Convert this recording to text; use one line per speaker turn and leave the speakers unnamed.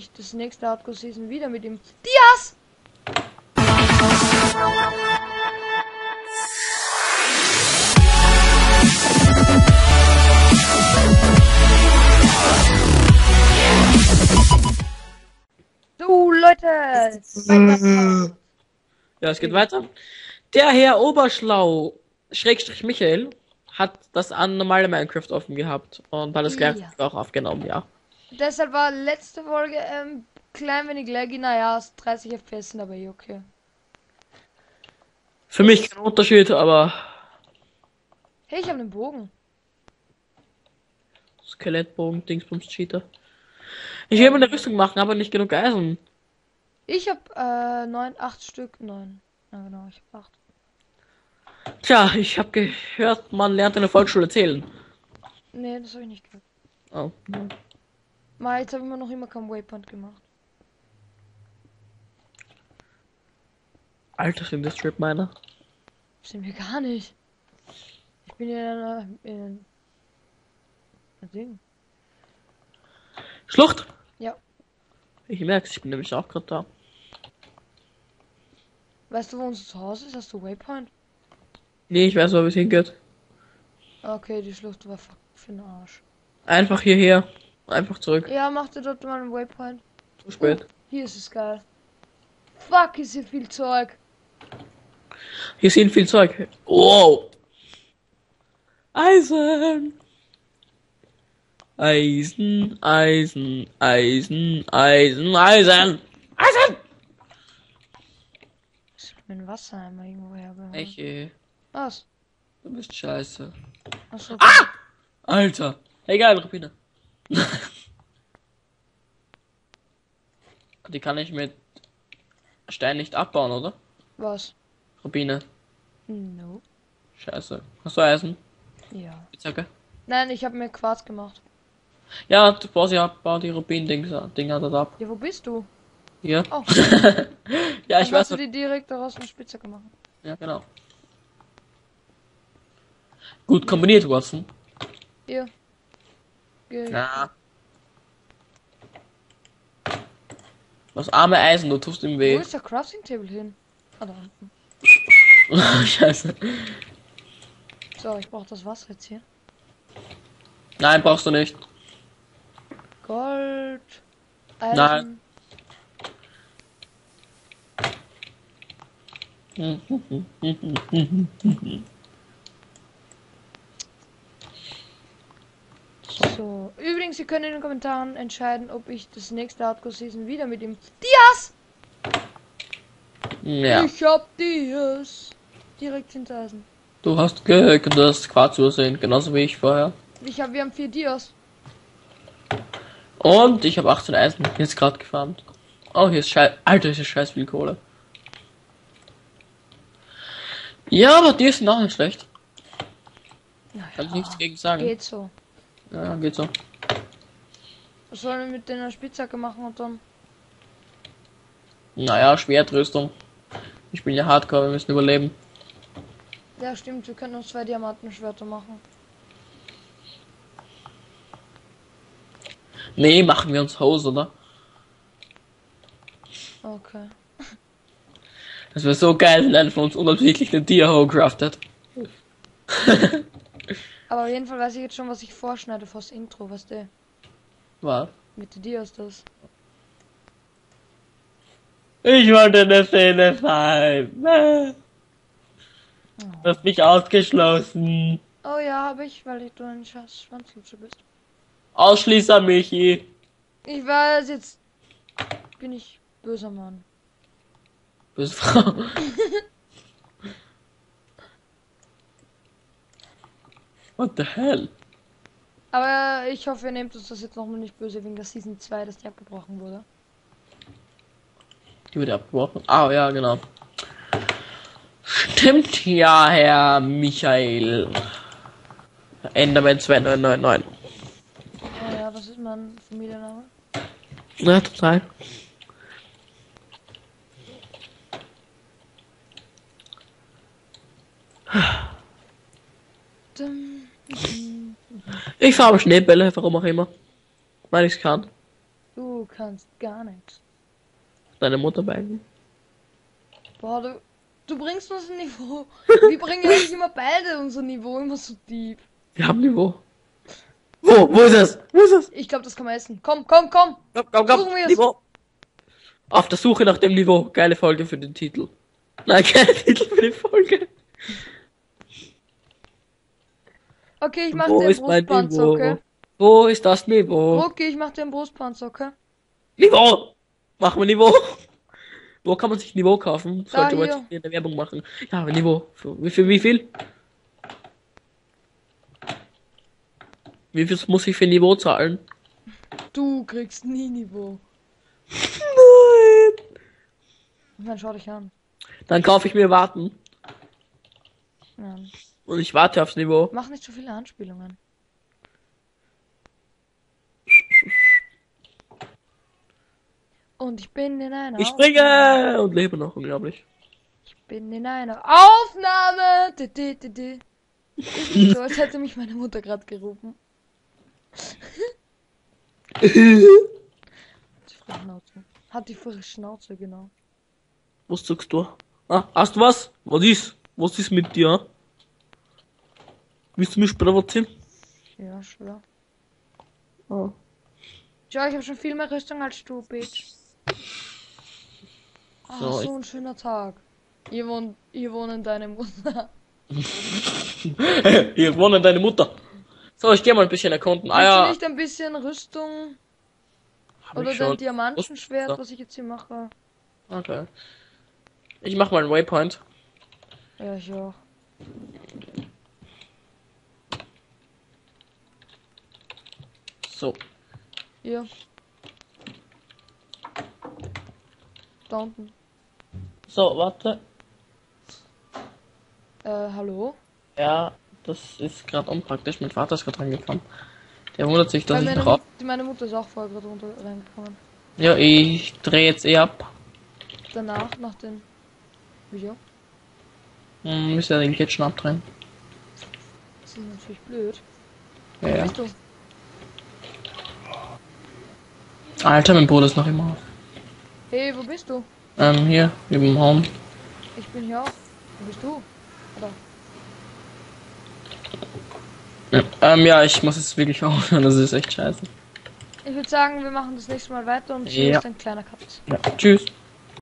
ich das nächste Hardcore Season wieder mit ihm. Dias! So, Leute!
Ja, es geht weiter. Der Herr Oberschlau, Schrägstrich Michael, hat das an normale Minecraft offen gehabt und hat es gleich
Ja.
auch aufgenommen, ja.
Deshalb war letzte Folge ähm, klein wenig laggy. Naja, es 30 FPS sind aber eh okay.
Für mich kein Unterschied, aber
Hey, ich habe einen Bogen.
Skelettbogen, Dingsbums, Cheater. Ich will mir eine Rüstung machen, aber nicht genug Eisen.
Ich habe äh, neun, acht Stück. Neun. Ja, genau, ich habe acht.
Tja, ich habe gehört, man lernt in der Volksschule zählen.
Nee, das habe ich nicht gehört.
Oh.
Mal, jetzt habe ich mir noch immer kein Waypoint gemacht.
Alter, sind das Strip Miner?
Sind wir gar nicht. Ich bin in einer. In ein Ding.
Schlucht!
Ja.
Ich merk's, ich bin nämlich auch gerade da.
Weißt du, wo unser Haus ist? Hast du Waypoint?
Nee, ich weiß, wo es hingeht.
Okay, die Schlucht war fuck für den Arsch.
Einfach hierher. Einfach zurück.
Ja, mach dir dort mal einen Waypoint.
Zu spät.
Hier ist es geil. Fuck, ist hier viel Zeug.
Hier sind viel Zeug. Wow. Eisen. Eisen, Eisen, Eisen, Eisen, Eisen. Eisen!
Ich hab mir einen Wassereimer irgendwo hergeholt.
Eche,
Was?
du bist scheiße.
Achso.
Ah! Alter. Egal, Rubine. Die kann ich mit Stein nicht abbauen, oder?
Was?
Rubine.
No.
Scheiße. Hast du Eisen?
Ja.
Spitzhacke?
Nein, ich habe mir Quarz gemacht.
Ja, du baust ja bau die Rubin-Dinger Dinger dort ab.
Ja, wo bist du?
Hier.
Oh,
Ja, ich
dann
weiß.
hast du die direkt daraus eine Spitzhacke machen.
Ja, genau. Gut kombiniert, Watson.
Hier. Ge
Ja. Das arme Eisen, du tust ihm
Wo
weh.
ist der Crafting Table hin? Ah, da unten.
Scheiße.
So, ich brauche das Wasser jetzt hier.
Nein, brauchst du nicht.
Gold. Eisen.
Nein.
So. Übrigens, ihr könnt in den Kommentaren entscheiden, ob ich das nächste Hardcore Season wieder mit ihm. Dias!
Ja.
Ich hab Dias. Direkt hinter Eisen.
Du hast du hast Quarz übersehen, genauso wie ich vorher.
Ich hab, wir haben vier Dias.
Und ich habe 18 Eisen jetzt gerade gefarmt. Oh, hier ist scheiß. Alter, hier ist scheiß viel Kohle. Ja, aber die sind auch nicht schlecht. Kann ich nichts gegen sagen.
Geht so.
Ja, geht so.
Was sollen wir mit der Spitzhacke machen und dann?
Naja, Schwertrüstung. Ich bin ja Hardcore, wir müssen überleben.
Ja, stimmt, wir können uns zwei Diamantenschwerter machen.
Nee, machen wir uns Hose, oder?
Okay.
Das wäre so geil, wenn einer von uns unabsichtlich eine Dia-Hoe craftet.
Aber auf jeden Fall weiß ich jetzt schon, was ich vorschneide fürs Intro, was der
Was?
mit den Dias das.
Ich wollte eine Szene sein. Du hast mich ausgeschlossen.
Oh ja, habe ich, weil du ein Schwanzlutscher bist.
Ausschließer Michi.
Ich weiß, jetzt bin ich böser Mann.
Böse Frau. What the hell?
Aber ich hoffe, ihr nehmt uns das jetzt nochmal nicht böse wegen der Season 2, dass die abgebrochen wurde.
Die wird abgebrochen. Ah, ja, genau. Stimmt ja, Herr Michael. Enderman 2999.
Oh ja, was ist mein Familienname?
Ja, total.
Dum.
Ich fahre Schneebälle, warum auch immer. Weil ich's kann.
Du kannst gar nichts.
Deine Mutter beiden.
Boah, du, du bringst uns ein Niveau. Wir bringen eigentlich immer beide unser Niveau immer so deep.
Wir haben Niveau. Wo? Wo ist es? Wo ist es?
Ich glaube, das kann man essen. Komm, komm, komm.
Komm, komm, komm.
Suchen.
Niveau. Auf der Suche nach dem Niveau. Geile Folge für den Titel. Nein, kein Titel für die Folge.
Okay, ich mach
Wo mein
Brustpanzer, okay?
Wo ist das Niveau?
Okay, ich mach einen Brustpanzer, okay?
Niveau! Machen wir Niveau. Wo kann man sich Niveau kaufen?
Da,
Sollte man
hier
eine Werbung machen. Ja, Niveau. Für, wie viel? Wie viel? Wie viel muss ich für Niveau zahlen?
Du kriegst nie Niveau.
Nein!
Dann schau dich an.
Dann kaufe ich mir Warten.
Ja.
Und ich warte aufs Niveau.
Mach nicht so viele Anspielungen. Und ich bin in einer
Ich
Aufnahme.
springe und lebe noch, unglaublich.
Ich bin in einer Aufnahme. Di. Ist nicht so, als hätte mich meine Mutter gerade gerufen. Die frische Schnauze. Hat die frische Schnauze, genau.
Was sagst du? Ah, hast du was? Was ist? Was ist mit dir? Willst du mich provozieren?
Ja, schwör.
Oh.
Schau, ich habe schon viel mehr Rüstung als du, Bitch. Ah,
So,
so,
ich-
ein schöner Tag. Hier wohnt, hier wohnen deine Mutter.
Hier wohnt deine Mutter. So, ich gehe mal ein bisschen erkunden. Ah ja.
nicht ein bisschen Rüstung
Hab
oder dein
schon.
Diamantenschwert, was ich jetzt hier mache?
Okay. Ich mach mal einen Waypoint.
Ja, ich auch.
So.
Hier. Da unten.
So, warte.
Äh, hallo?
Ja, das ist gerade unpraktisch. Mein Vater ist gerade reingekommen. Der wundert sich, dass
Weil
ich
meine,
noch auf.
Mut- meine Mutter ist auch vorher gerade runter reingekommen.
Ja, ich drehe jetzt eh ab.
Danach, nach dem Video.
Hm, müsste ja den Kit schon abdrehen.
Das ist natürlich blöd.
Ja, ja.
bist du?
Alter, mein Bruder ist noch immer auf.
Hey, wo bist du?
Ähm, hier, neben dem Home.
Ich bin hier auch. Wo bist du? Oder?
Ja, ähm, ja, ich muss jetzt wirklich aufhören. Das ist echt scheiße.
Ich würde sagen, wir machen das nächste Mal weiter und hier
Ja.
ist ein kleiner Cut.
Ja, tschüss.